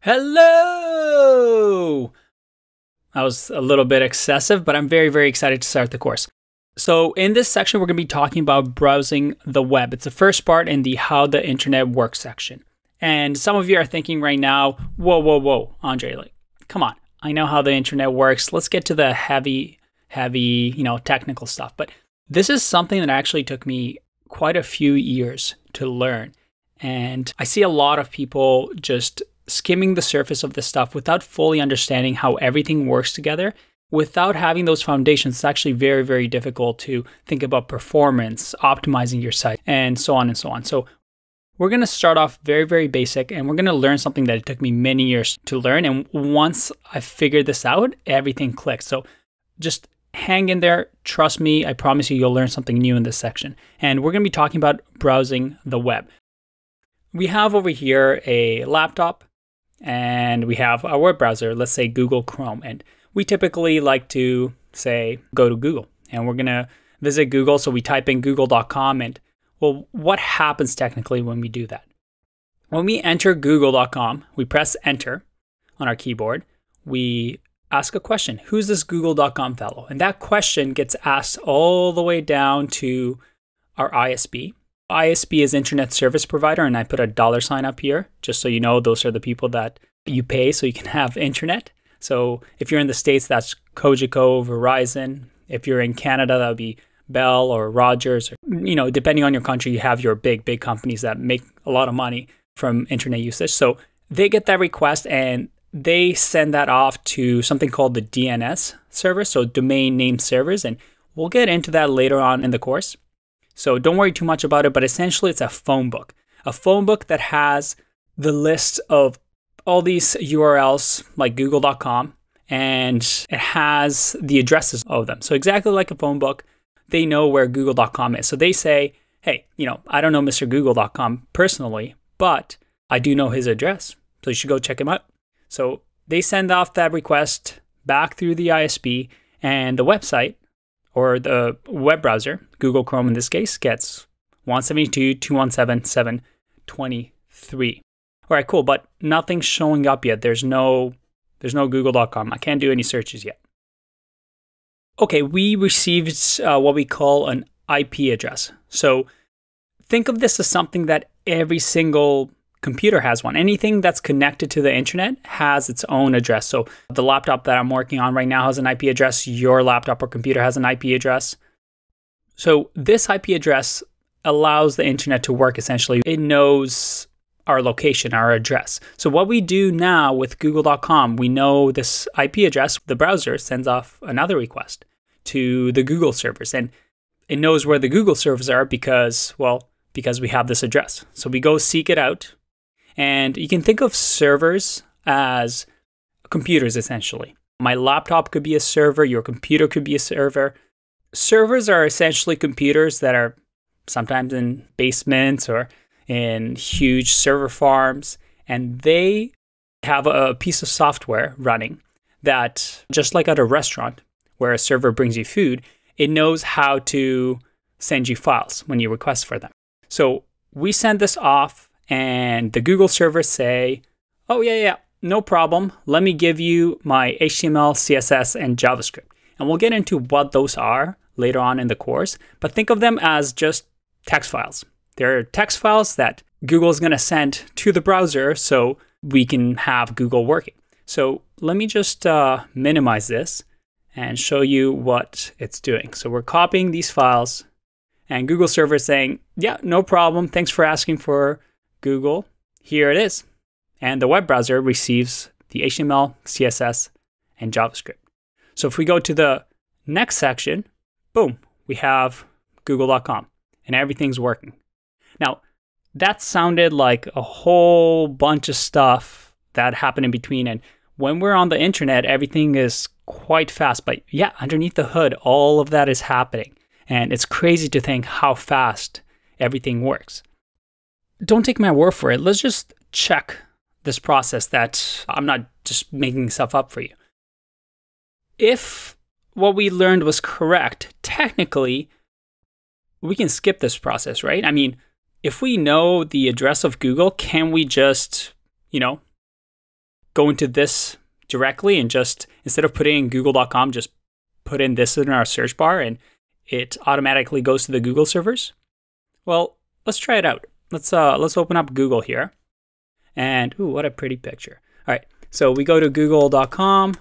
Hello! That was a little bit excessive, but I'm very, very excited to start the course. So, in this section, we're going to be talking about browsing the web. It's the first part in the How the Internet Works section. And some of you are thinking right now, whoa, whoa, whoa, Andrei, like, come on. I know how the internet works. Let's get to the heavy, heavy, you know, technical stuff. But this is something that actually took me quite a few years to learn. And I see a lot of people just skimming the surface of this stuff without fully understanding how everything works together. Without having those foundations, it's actually very, very difficult to think about performance, optimizing your site, and so on and so on. So, we're going to start off very, very basic and we're going to learn something that it took me many years to learn. And once I figured this out, everything clicked. So, just hang in there. Trust me, I promise you, you'll learn something new in this section. And we're going to be talking about browsing the web. We have over here a laptop and we have our web browser, let's say Google Chrome. And we typically like to say, go to Google. And we're going to visit Google. So we type in google.com. And well, what happens technically when we do that? When we enter google.com, we press enter on our keyboard. We ask a question Who's this google.com fellow? And that question gets asked all the way down to our ISP. ISP is Internet Service Provider, and I put a dollar sign up here just so you know those are the people that you pay so you can have internet. So if you're in the States, that's Cogeco, Verizon. If you're in Canada, that would be Bell or Rogers. Or, you know, depending on your country, you have your big, big companies that make a lot of money from internet usage. So they get that request and they send that off to something called the DNS server, so domain name servers. And we'll get into that later on in the course. So don't worry too much about it, but essentially it's a phone book. A phone book that has the list of all these URLs like google.com and it has the addresses of them. So exactly like a phone book, they know where google.com is. So they say, "Hey, you know, I don't know Mr. google.com personally, but I do know his address. So you should go check him out." So they send off that request back through the ISP and the website or the web browser, Google Chrome in this case, gets 172.217.723. All right, cool, but nothing's showing up yet. There's no there's no google.com. I can't do any searches yet. Okay, we received uh, what we call an IP address. So think of this as something that every single computer has one. Anything that's connected to the internet has its own address. So the laptop that I'm working on right now has an IP address. Your laptop or computer has an IP address. So this IP address allows the internet to work essentially. It knows our location, our address. So what we do now with google.com, we know this IP address, the browser sends off another request to the Google servers and it knows where the Google servers are because, well, because we have this address. So we go seek it out and you can think of servers as computers essentially. My laptop could be a server, your computer could be a server. Servers are essentially computers that are sometimes in basements or in huge server farms, and they have a piece of software running that, just like at a restaurant where a server brings you food, it knows how to send you files when you request for them. So we send this off and the Google server say, oh, yeah, yeah, no problem. Let me give you my HTML, CSS, and JavaScript. And we'll get into what those are later on in the course, but think of them as just text files. They're text files that Google is going to send to the browser so we can have Google working. So let me just uh, minimize this and show you what it's doing. So we're copying these files and Google server is saying, yeah, no problem. Thanks for asking for Google, here it is. And the web browser receives the HTML, CSS, and JavaScript. So if we go to the next section, boom, we have google.com and everything's working. Now, that sounded like a whole bunch of stuff that happened in between. And when we're on the internet, everything is quite fast. But yeah, underneath the hood, all of that is happening. And it's crazy to think how fast everything works don't take my word for it. Let's just check this process that I'm not just making stuff up for you. If what we learned was correct, technically, we can skip this process, right? I mean, if we know the address of Google, can we just, you know, go into this directly and just instead of putting in google.com, just put in this in our search bar and it automatically goes to the Google servers? Well, let's try it out. Let's uh let's open up Google here. And ooh, what a pretty picture. All right. So we go to google.com.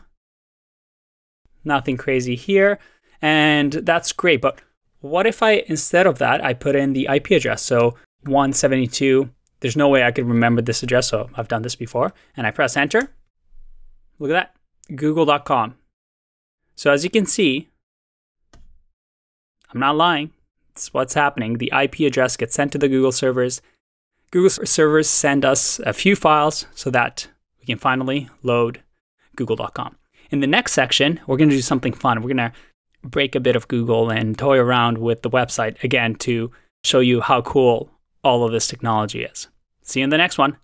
Nothing crazy here. And that's great, but what if I instead of that I put in the IP address? So 172 there's no way I could remember this address, so I've done this before. And I press enter. Look at that, google.com. So as you can see, I'm not lying. It's what's happening. The IP address gets sent to the Google servers. Google servers send us a few files so that we can finally load google.com. In the next section, we're going to do something fun. We're going to break a bit of Google and toy around with the website again to show you how cool all of this technology is. See you in the next one.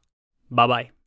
Bye bye.